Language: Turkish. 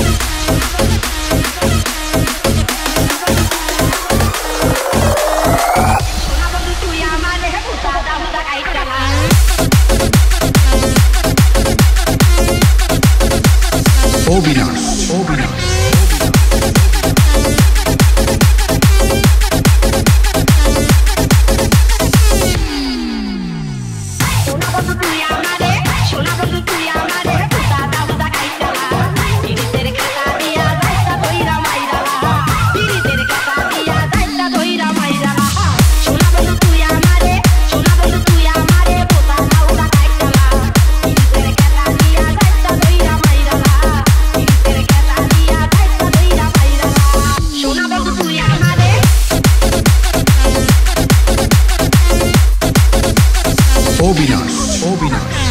Obinar. Obinar. Obinar.